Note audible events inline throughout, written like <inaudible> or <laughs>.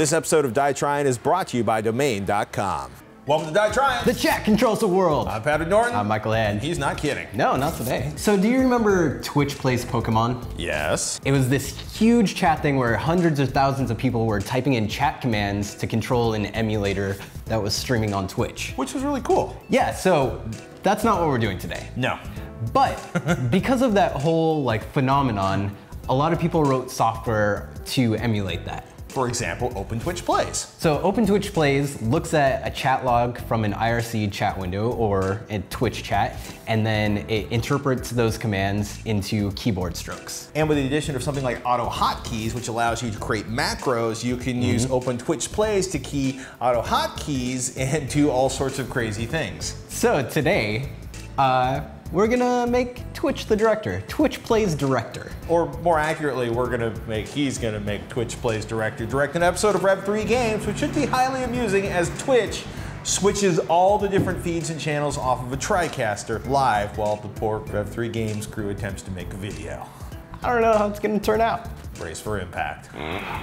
This episode of DIY Tryin' is brought to you by Domain.com. Welcome to DIY Tryin'. The chat controls the world. I'm Patrick Norton. I'm Michael Hand. He's not kidding. No, not today. So, do you remember Twitch Plays Pokemon? Yes. It was this huge chat thing where hundreds or thousands of people were typing in chat commands to control an emulator that was streaming on Twitch. Which was really cool. Yeah, so that's not what we're doing today. No. But <laughs> because of that whole like phenomenon, a lot of people wrote software to emulate that. For example, Open Twitch Plays. So Open Twitch Plays looks at a chat log from an IRC chat window or a Twitch chat, and then it interprets those commands into keyboard strokes. And with the addition of something like AutoHotkeys, which allows you to create macros, you can use Open Twitch Plays to key AutoHotkeys <laughs> and do all sorts of crazy things. So today, uh, we're gonna make Twitch the director. Twitch Plays director. Or more accurately, we're gonna make, he's gonna make Twitch Plays Director direct an episode of Rev 3 Games, which should be highly amusing as Twitch switches all the different feeds and channels off of a TriCaster live while the poor Rev 3 Games crew attempts to make a video. I don't know how it's gonna turn out. Brace for impact.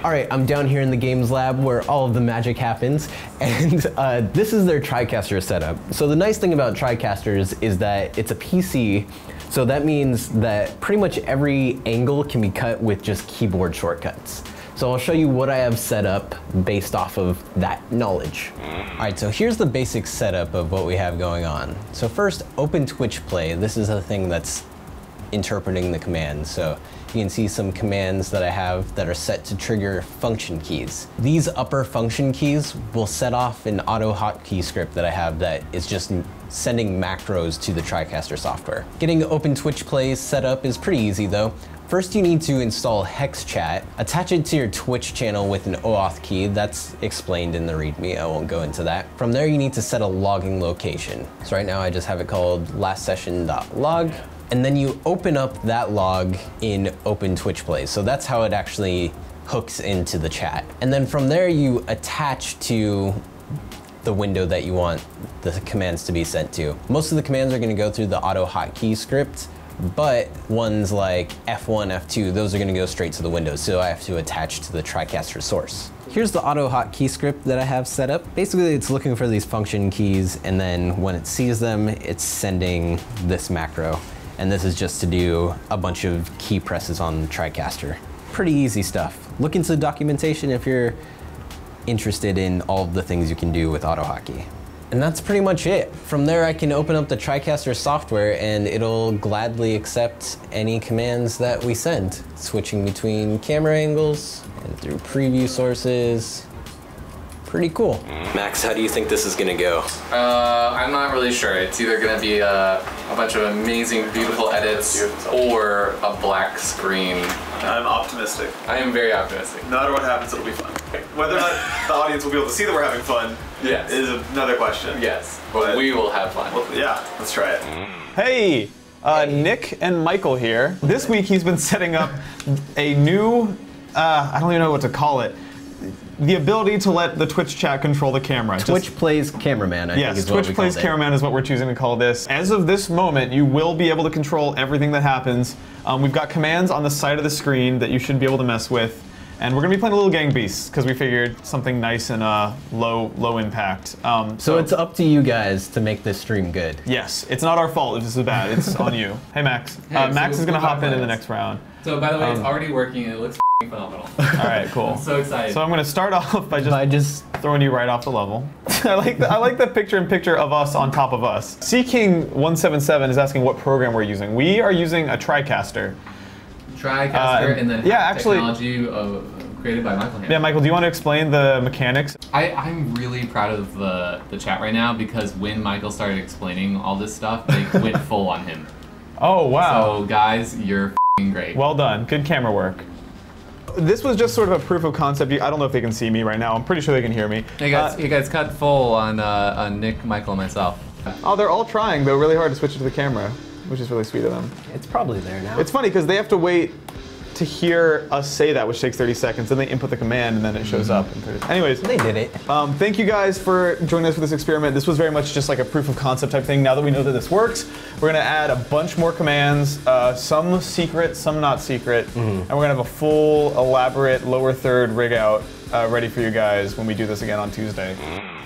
All right, I'm down here in the games lab where all of the magic happens, <laughs> and uh, this is their TriCaster setup. So the nice thing about TriCasters is that it's a PC, so that means that pretty much every angle can be cut with just keyboard shortcuts. So I'll show you what I have set up based off of that knowledge. All right, so here's the basic setup of what we have going on. So first, open Twitch Play. This is the thing that's interpreting the commands. So you can see some commands that I have that are set to trigger function keys. These upper function keys will set off an AutoHotkey script that I have that is just sending macros to the TriCaster software. Getting Open Twitch Plays set up is pretty easy though. First, you need to install HexChat, attach it to your Twitch channel with an OAuth key. That's explained in the README, I won't go into that. From there, you need to set a logging location. So right now, I just have it called lastsession.log. And then you open up that log in Open Twitch Plays. So that's how it actually hooks into the chat. And then from there, you attach to the window that you want the commands to be sent to. Most of the commands are gonna go through the AutoHotkey script, but ones like F1, F2, those are gonna go straight to the window, so I have to attach to the TriCaster source. Here's the AutoHotkey script that I have set up. Basically, it's looking for these function keys, and then when it sees them, it's sending this macro. And this is just to do a bunch of key presses on TriCaster. Pretty easy stuff. Look into the documentation if you're interested in all of the things you can do with AutoHotkey. And that's pretty much it. From there, I can open up the TriCaster software and it'll gladly accept any commands that we send, switching between camera angles and through preview sources. Pretty cool. Max, how do you think this is gonna go? Uh, I'm not really sure. It's either gonna be a, a bunch of amazing, beautiful edits or a black screen. I'm optimistic. I am very optimistic. No matter what happens, it'll be fun. Whether or not the audience will be able to see that we're having fun Yes. is another question. Yes, but But- we will have fun. Well, yeah, let's try it. Hey, uh, Nick and Michael here. This week he's been setting up a new, uh, I don't even know what to call it, the ability to let the Twitch chat control the camera. Just- Twitch plays cameraman, I think Yes, is what Twitch we Plays. Cameraman is what we're choosing to call this. As of this moment, you will be able to control everything that happens. Um, we've got commands on the side of the screen that you should be able to mess with. And we're gonna be playing a little Gang Beasts because we figured something nice and uh, low low impact. Um, So it's up to you guys to make this stream good. Yes, it's not our fault if this is bad. It's <laughs> on you. Hey Max. Hey, uh, so Max is gonna hop in in the next round. So, by the way, it's Um, already working and it looks f***ing phenomenal. <laughs> All right, cool. I'm so excited. So I'm gonna start <laughs> off by just I just throwing you right off the level. <laughs> I like the, I like the picture in picture of us on top of us. Seeking 177 is asking what program we're using. We are using a TriCaster. TriCaster uh, and then yeah, actually- technology uh, created by Michael Hammond. Yeah, Michael, do you want to explain the mechanics? I, I'm really proud of the, the chat right now because when Michael started explaining all this stuff, they went full on him. Oh wow. So, guys, you're great. Well done. Good camera work. This was just sort of a proof of concept. I don't know if they can see me right now. I'm pretty sure they can hear me. Hey guys, Uh, hey guys, cut full on uh, on Nick, Michael, and myself. oh, they're all trying though really hard to switch it to the camera, which is really sweet of them. it's probably there now. It's funny because they have to wait to hear us say that, which takes 30 seconds. Then they input the command, and then it shows up in 30 Anyways, They did it. um, thank you guys for joining us for this experiment. This was very much just like a proof of concept type thing. Now that we know that this works, we're gonna add a bunch more commands, uh, some secret, some not secret, and we're gonna have a full, elaborate lower third rig out uh, ready for you guys when we do this again on Tuesday.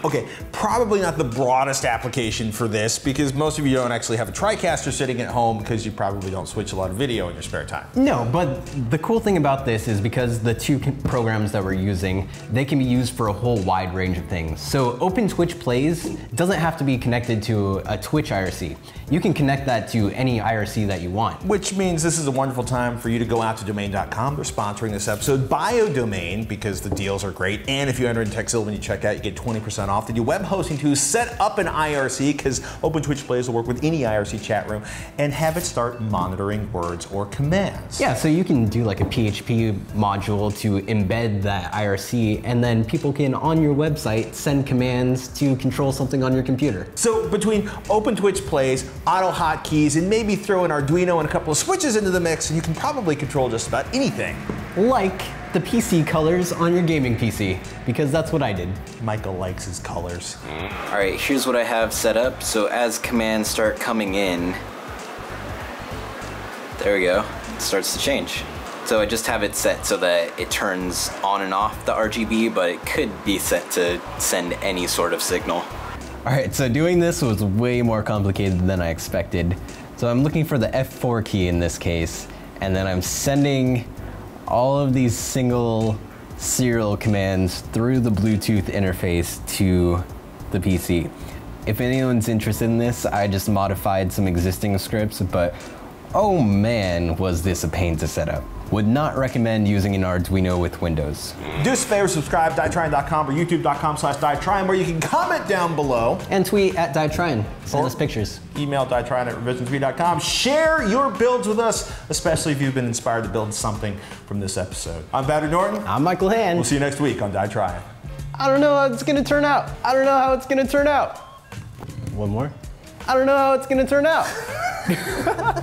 Okay, probably not the broadest application for this because most of you don't actually have a TriCaster sitting at home because you probably don't switch a lot of video in your spare time. No, but the cool thing about this is because the two programs that we're using, they can be used for a whole wide range of things. So Open Twitch Plays doesn't have to be connected to a Twitch IRC. You can connect that to any IRC that you want. Which means this is a wonderful time for you to go out to domain.com. They're sponsoring this episode. Biodomain, because the deals are great. And if you enter in TechSil when you check out, you get 20% off. They do web hosting too. Set up an IRC, because Open Twitch Plays will work with any IRC chat room, and have it start monitoring words or commands. Yeah, so you can do like a PHP module to embed that IRC, and then people can on your website send commands to control something on your computer. So between Open Twitch Plays, AutoHotkeys, and maybe throw an Arduino and a couple of switches into the mix, and you can probably control just about anything. Like the PC colors on your gaming PC, because that's what I did. Michael likes his colors. All right, here's what I have set up. So as commands start coming in, there we go, it starts to change. So I just have it set so that it turns on and off the RGB, but it could be set to send any sort of signal. All right, so doing this was way more complicated than I expected. So I'm looking for the F4 key in this case, and then I'm sending all of these single serial commands through the Bluetooth interface to the PC. If anyone's interested in this, I just modified some existing scripts, but oh man, was this a pain to set up. Would not recommend using an Arduino with Windows. Do us a favor, subscribe, diytryin.com or youtube.com slash diytryin, where you can comment down below. And tweet at DIYTryin. Send Or- us pictures. Email diytryin at revision3.com. Share your builds with us, especially if you've been inspired to build something from this episode. I'm Badger Norton. I'm Michael Hand. We'll see you next week on DIY Trying. I don't know how it's gonna turn out. I don't know how it's gonna turn out. One more. I don't know how it's gonna turn out. <laughs>